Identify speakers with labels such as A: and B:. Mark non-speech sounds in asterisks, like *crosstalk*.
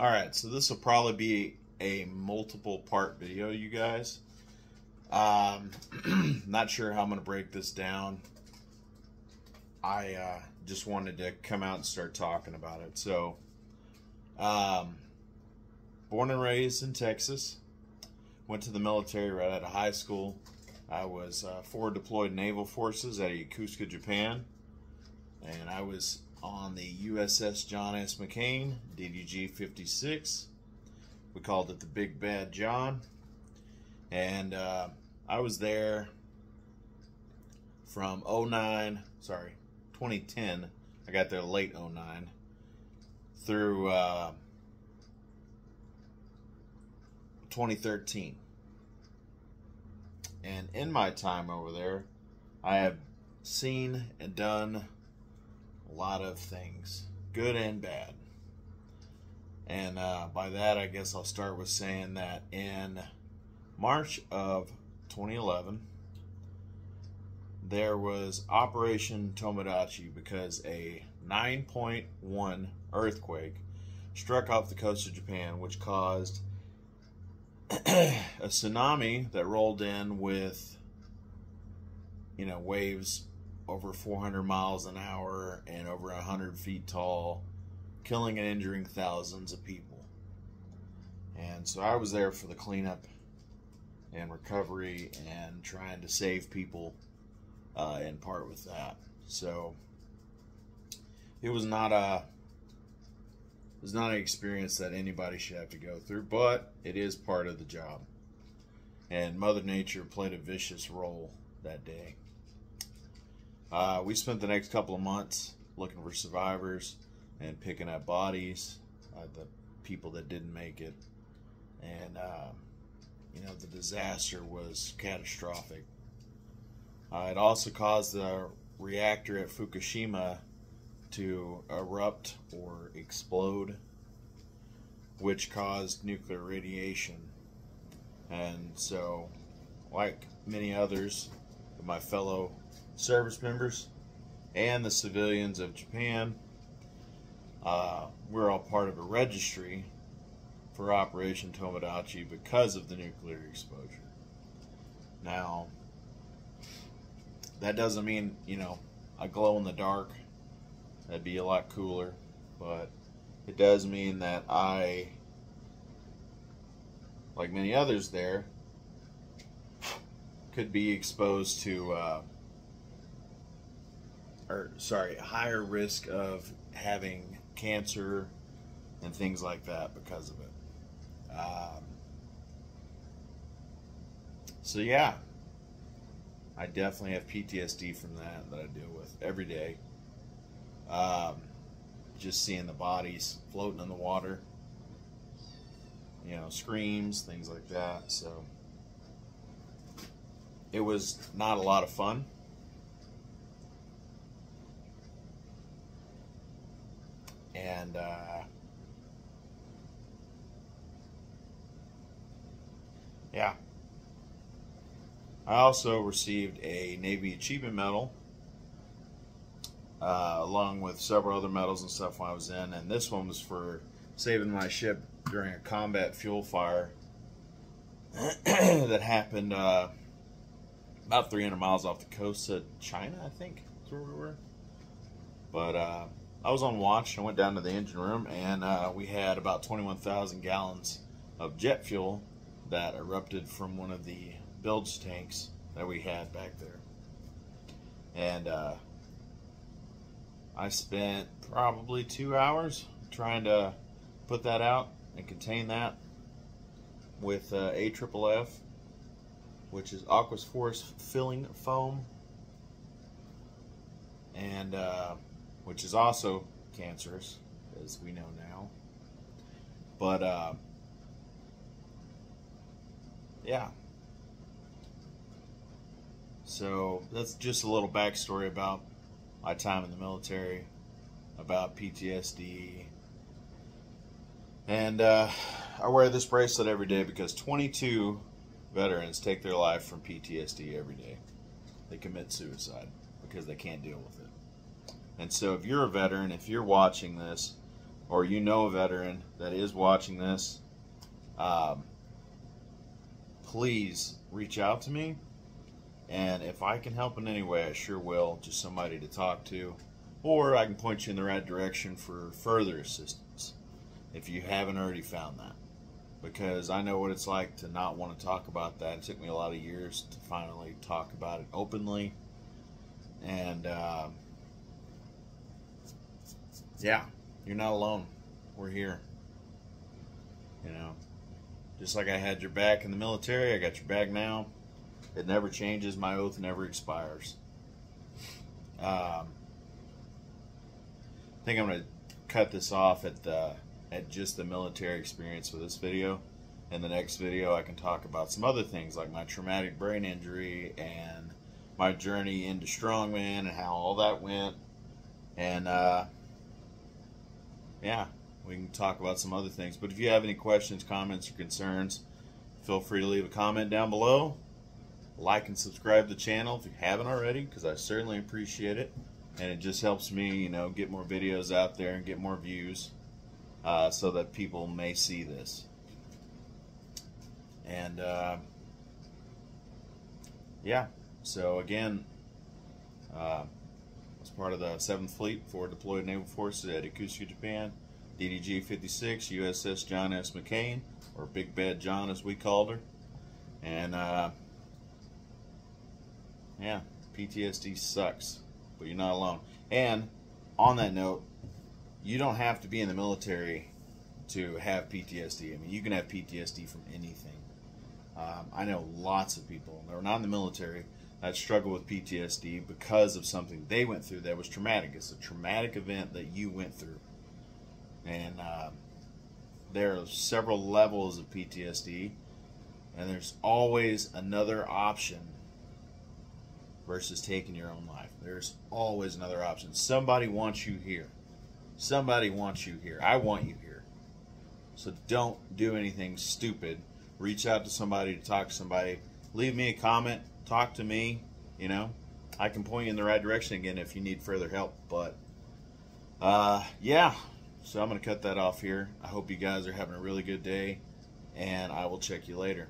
A: All right, so this will probably be a multiple part video, you guys. Um, *clears throat* not sure how I'm going to break this down. I uh, just wanted to come out and start talking about it. So, um, born and raised in Texas, went to the military right out of high school. I was uh, forward deployed naval forces at Yokosuka, Japan, and I was on the USS John S. McCain, DDG 56. We called it the Big Bad John. And uh, I was there from 09, sorry, 2010. I got there late 09 through uh, 2013. And in my time over there, I have seen and done a lot of things, good and bad. And uh, by that, I guess I'll start with saying that in March of 2011, there was Operation Tomodachi because a 9.1 earthquake struck off the coast of Japan, which caused *clears throat* a tsunami that rolled in with, you know, waves over 400 miles an hour and over 100 feet tall, killing and injuring thousands of people. And so I was there for the cleanup and recovery and trying to save people uh, in part with that. So it was not a it was not an experience that anybody should have to go through, but it is part of the job. And Mother Nature played a vicious role that day. Uh, we spent the next couple of months looking for survivors and picking up bodies, uh, the people that didn't make it. And, uh, you know, the disaster was catastrophic. Uh, it also caused the reactor at Fukushima to erupt or explode, which caused nuclear radiation. And so, like many others my fellow service members and the civilians of Japan. Uh, we're all part of a registry for Operation Tomodachi because of the nuclear exposure. Now, that doesn't mean, you know, I glow in the dark. That'd be a lot cooler. But it does mean that I, like many others there, could be exposed to uh, or sorry, higher risk of having cancer and things like that because of it. Um, so yeah, I definitely have PTSD from that that I deal with every day. Um, just seeing the bodies floating in the water, you know, screams, things like that. So it was not a lot of fun. and uh, yeah. I also received a Navy Achievement Medal, uh, along with several other medals and stuff when I was in, and this one was for saving my ship during a combat fuel fire *clears throat* that happened uh, about 300 miles off the coast of China, I think, is where we were. But uh, I was on watch. I went down to the engine room, and uh, we had about 21,000 gallons of jet fuel that erupted from one of the bilge tanks that we had back there. And uh, I spent probably two hours trying to put that out and contain that with uh, AFFF, which is aqueous force filling foam. And uh, which is also cancerous, as we know now. But, uh, yeah. So that's just a little backstory about my time in the military, about PTSD. And uh, I wear this bracelet every day because 22 veterans take their life from PTSD every day. They commit suicide because they can't deal with it. And so, if you're a veteran, if you're watching this, or you know a veteran that is watching this, um, please reach out to me. And if I can help in any way, I sure will. Just somebody to talk to. Or I can point you in the right direction for further assistance if you haven't already found that. Because I know what it's like to not want to talk about that. It took me a lot of years to finally talk about it openly. And uh, yeah, you're not alone. We're here. You know, just like I had your back in the military, I got your back now. It never changes. My oath never expires. Um, I think I'm going to cut this off at the at just the military experience for this video. In the next video, I can talk about some other things like my traumatic brain injury and my journey into strongman and how all that went. And uh, yeah, we can talk about some other things. But if you have any questions, comments, or concerns, feel free to leave a comment down below. Like and subscribe to the channel if you haven't already, because I certainly appreciate it. And it just helps me, you know, get more videos out there and get more views uh, so that people may see this. And uh, yeah, so again, uh, as part of the 7th Fleet for deployed naval forces at Yokosuka, Japan, DDG 56, USS John S. McCain, or Big Bad John as we called her. And uh, yeah, PTSD sucks, but you're not alone. And on that note, you don't have to be in the military to have PTSD. I mean, you can have PTSD from anything. Um, I know lots of people that are not in the military that struggle with PTSD because of something they went through that was traumatic. It's a traumatic event that you went through. And um, there are several levels of PTSD, and there's always another option versus taking your own life. There's always another option. Somebody wants you here. Somebody wants you here. I want you here. So don't do anything stupid. Reach out to somebody to talk to somebody. Leave me a comment. Talk to me. You know, I can point you in the right direction again if you need further help. But uh, yeah, so I'm going to cut that off here. I hope you guys are having a really good day, and I will check you later.